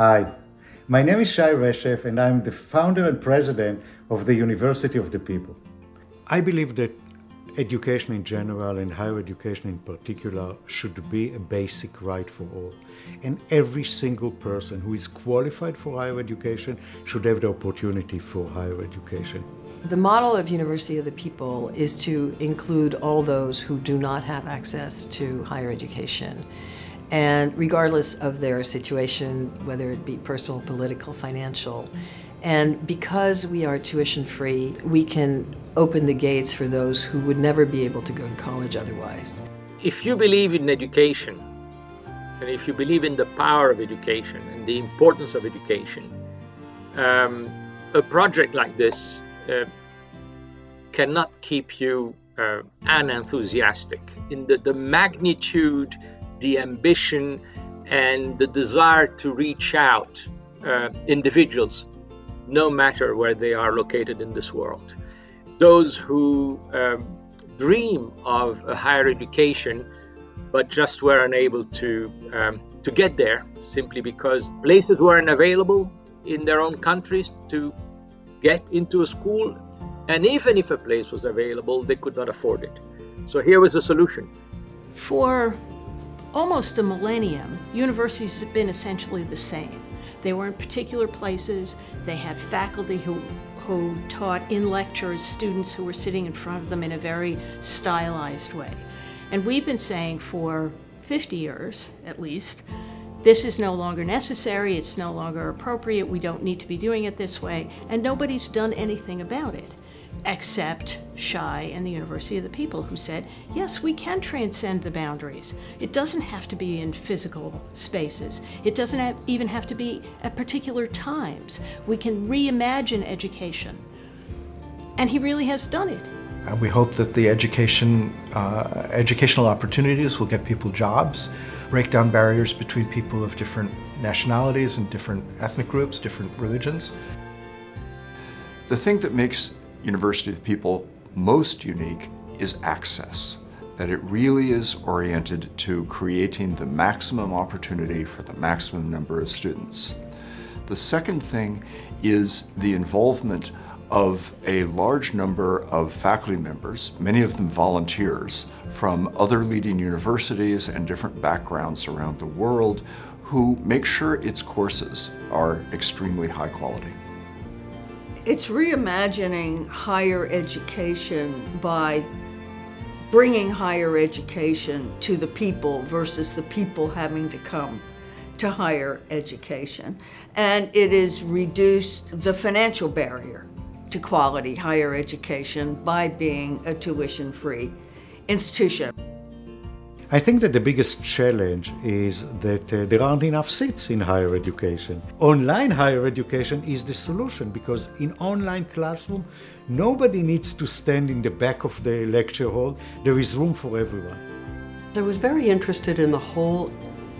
Hi, my name is Shai Reshef, and I'm the founder and president of the University of the People. I believe that education in general and higher education in particular should be a basic right for all. And every single person who is qualified for higher education should have the opportunity for higher education. The model of University of the People is to include all those who do not have access to higher education. And regardless of their situation, whether it be personal, political, financial, and because we are tuition free, we can open the gates for those who would never be able to go to college otherwise. If you believe in education, and if you believe in the power of education and the importance of education, um, a project like this uh, cannot keep you uh, unenthusiastic in the, the magnitude, the ambition, and the desire to reach out uh, individuals, no matter where they are located in this world. Those who um, dream of a higher education but just were unable to um, to get there simply because places weren't available in their own countries to get into a school. And even if a place was available they could not afford it. So here was a solution. For almost a millennium universities have been essentially the same. They were in particular places. They had faculty who who taught in lectures students who were sitting in front of them in a very stylized way. And we've been saying for 50 years, at least, this is no longer necessary, it's no longer appropriate, we don't need to be doing it this way, and nobody's done anything about it, except Shai and the University of the People, who said, yes, we can transcend the boundaries. It doesn't have to be in physical spaces. It doesn't have, even have to be at particular times. We can reimagine education. And he really has done it. And we hope that the education, uh, educational opportunities will get people jobs, break down barriers between people of different nationalities and different ethnic groups, different religions. The thing that makes University of the People most unique is access, that it really is oriented to creating the maximum opportunity for the maximum number of students. The second thing is the involvement of a large number of faculty members, many of them volunteers, from other leading universities and different backgrounds around the world who make sure its courses are extremely high quality. It's reimagining higher education by bringing higher education to the people versus the people having to come to higher education. And it has reduced the financial barrier to quality higher education by being a tuition-free institution. I think that the biggest challenge is that uh, there aren't enough seats in higher education. Online higher education is the solution because in online classroom, nobody needs to stand in the back of the lecture hall. There is room for everyone. I was very interested in the whole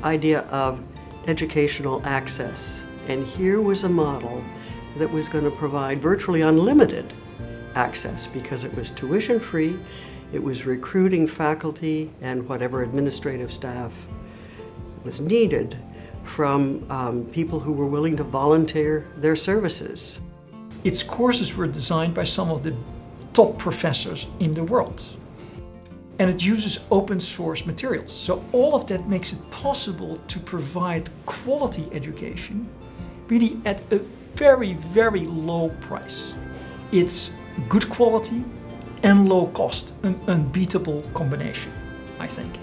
idea of educational access. And here was a model that was going to provide virtually unlimited access because it was tuition free, it was recruiting faculty and whatever administrative staff was needed from um, people who were willing to volunteer their services. Its courses were designed by some of the top professors in the world. And it uses open source materials. So all of that makes it possible to provide quality education really at a very, very low price. It's good quality and low cost, an unbeatable combination, I think.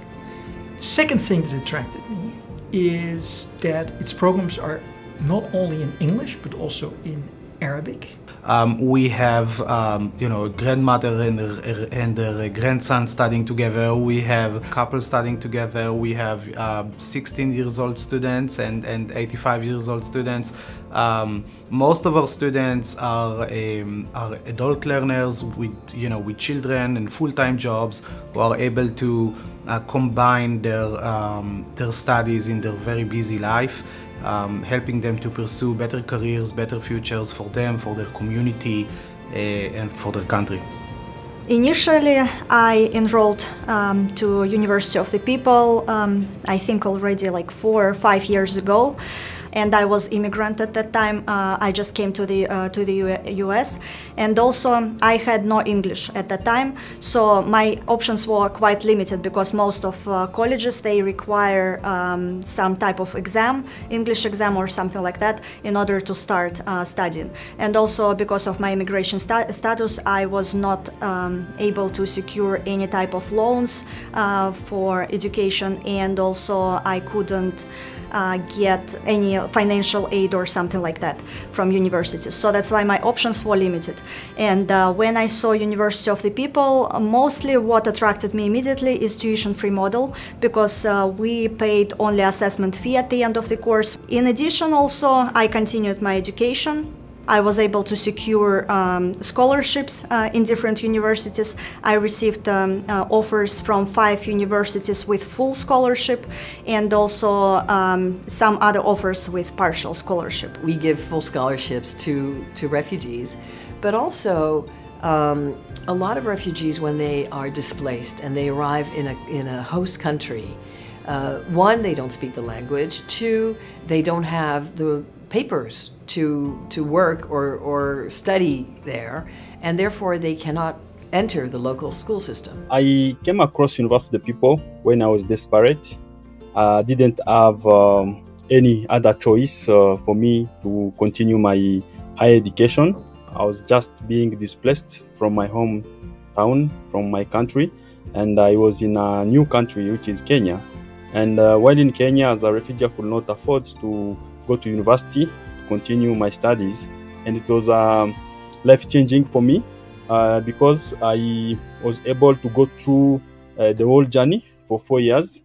Second thing that attracted me is that its programs are not only in English but also in Arabic. Um, we have, um, you know, grandmother and and grandson studying together. We have couples studying together. We have uh, 16 years old students and, and 85 years old students. Um, most of our students are, um, are adult learners with, you know, with children and full-time jobs who are able to uh, combine their, um, their studies in their very busy life um, helping them to pursue better careers, better futures for them, for their community, uh, and for their country. Initially, I enrolled um, to University of the People, um, I think already like four or five years ago. And I was immigrant at that time. Uh, I just came to the uh, to the U.S. and also I had no English at that time, so my options were quite limited because most of uh, colleges they require um, some type of exam, English exam or something like that, in order to start uh, studying. And also because of my immigration sta status, I was not um, able to secure any type of loans uh, for education, and also I couldn't uh, get any financial aid or something like that from universities. So that's why my options were limited. And uh, when I saw University of the People, mostly what attracted me immediately is tuition-free model because uh, we paid only assessment fee at the end of the course. In addition, also I continued my education I was able to secure um, scholarships uh, in different universities. I received um, uh, offers from five universities with full scholarship and also um, some other offers with partial scholarship. We give full scholarships to, to refugees, but also um, a lot of refugees, when they are displaced and they arrive in a, in a host country, uh, one, they don't speak the language. Two, they don't have the papers to, to work or, or study there, and therefore they cannot enter the local school system. I came across University of the People when I was desperate. I didn't have um, any other choice uh, for me to continue my higher education. I was just being displaced from my hometown, from my country, and I was in a new country, which is Kenya. And uh, while in Kenya, as a refugee, I could not afford to go to university to continue my studies, and it was um, life changing for me uh, because I was able to go through uh, the whole journey for four years.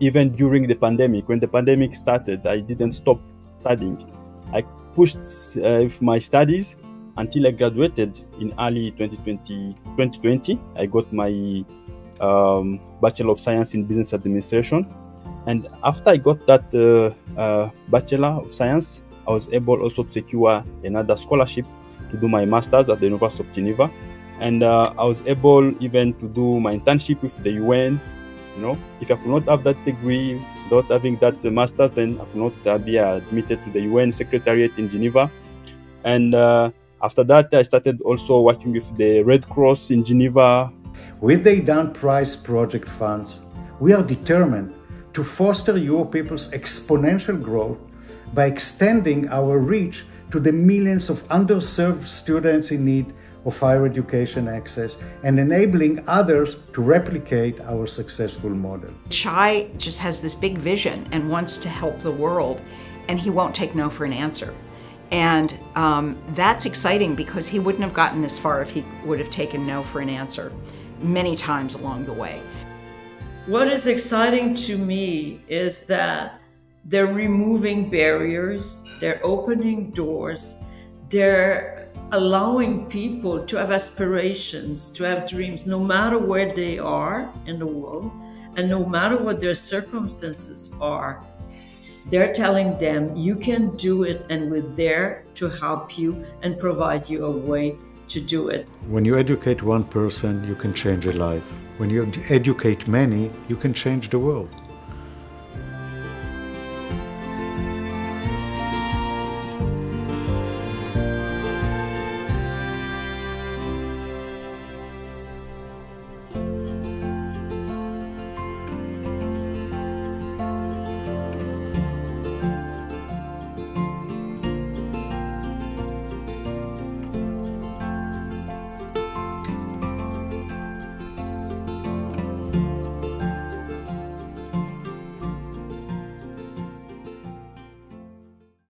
Even during the pandemic, when the pandemic started, I didn't stop studying. I pushed uh, my studies until I graduated in early 2020. 2020 I got my um, Bachelor of Science in Business Administration and after I got that uh, uh, Bachelor of Science, I was able also to secure another scholarship to do my master's at the University of Geneva. And uh, I was able even to do my internship with the UN. You know, if I could not have that degree, without having that master's, then I could not uh, be admitted to the UN Secretariat in Geneva. And uh, after that, I started also working with the Red Cross in Geneva. With the Yidan Prize Project funds, we are determined to foster UoPeople's exponential growth by extending our reach to the millions of underserved students in need of higher education access and enabling others to replicate our successful model. Shai just has this big vision and wants to help the world, and he won't take no for an answer. And um, that's exciting because he wouldn't have gotten this far if he would have taken no for an answer many times along the way. What is exciting to me is that they're removing barriers, they're opening doors, they're allowing people to have aspirations, to have dreams, no matter where they are in the world, and no matter what their circumstances are. They're telling them you can do it, and we're there to help you and provide you a way to do it. When you educate one person, you can change a life. When you educate many, you can change the world.